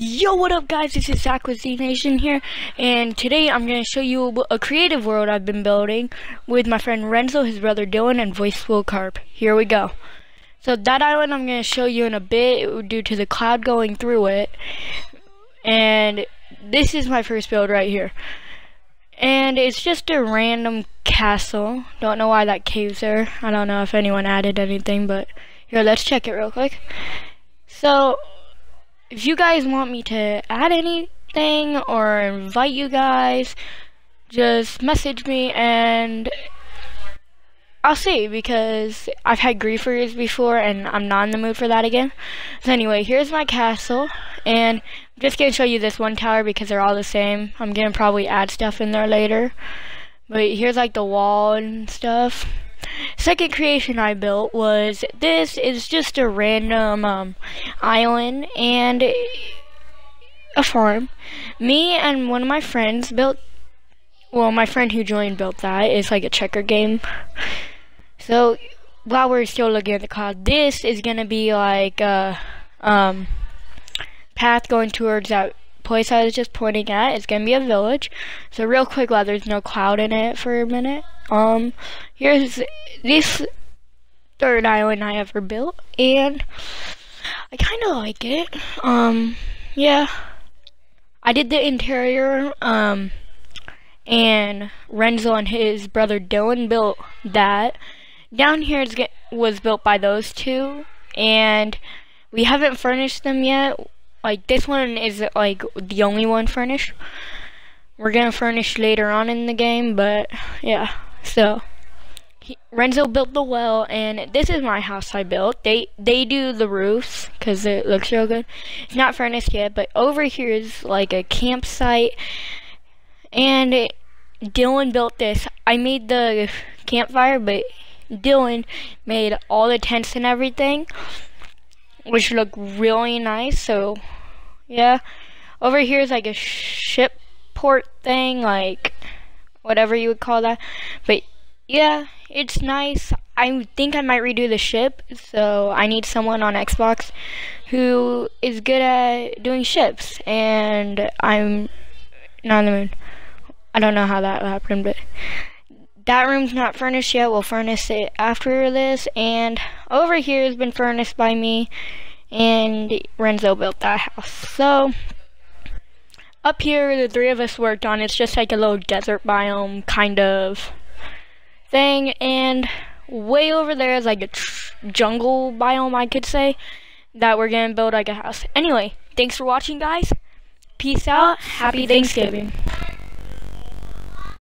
Yo, what up guys, this is Zach with Z Nation here, and today I'm going to show you a creative world I've been building with my friend Renzo, his brother Dylan, and Voice Will Carp. Here we go. So that island I'm going to show you in a bit due to the cloud going through it, and this is my first build right here. And it's just a random castle, don't know why that cave's there, I don't know if anyone added anything, but here, let's check it real quick. So, if you guys want me to add anything or invite you guys, just message me and I'll see because I've had griefers before and I'm not in the mood for that again. So anyway, here's my castle and I'm just going to show you this one tower because they're all the same. I'm going to probably add stuff in there later. But here's like the wall and stuff. Second creation I built was this is just a random um, island and a farm. Me and one of my friends built, well, my friend who joined built that. It's like a checker game. So while we're still looking at the cloud, this is gonna be like a um, path going towards that place I was just pointing at. It's gonna be a village. So real quick, while there's no cloud in it for a minute. Um, here's this third island I ever built, and I kind of like it. Um, yeah, I did the interior. Um, and Renzo and his brother Dylan built that. Down here get, was built by those two, and we haven't furnished them yet. Like this one is like the only one furnished. We're gonna furnish later on in the game, but yeah. So he, Renzo built the well, and this is my house I built. They they do the roofs because it looks real good. It's not furnished yet, but over here is like a campsite, and it, Dylan built this. I made the campfire, but Dylan made all the tents and everything, which look really nice. So yeah, over here is like a ship port thing, like whatever you would call that. But yeah, it's nice. I think I might redo the ship, so I need someone on Xbox who is good at doing ships, and I'm not in the mood. I don't know how that happened, but that room's not furnished yet. We'll furnish it after this, and over here has been furnished by me, and Renzo built that house. So up here, the three of us worked on. It's just like a little desert biome kind of thing, and way over there is like a jungle biome, I could say, that we're gonna build like a house. Anyway, thanks for watching, guys. Peace out. Happy Thanksgiving.